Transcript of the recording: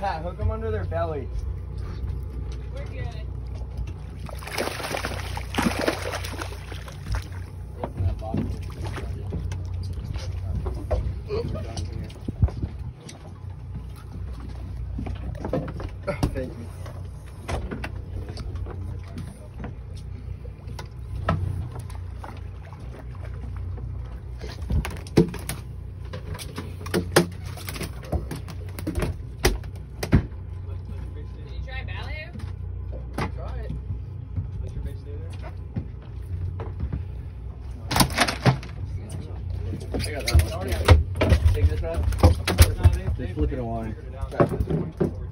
Pat, hook them under their belly. We're good. Open that box. We're done here. Thank you. Take this. Just flip it on.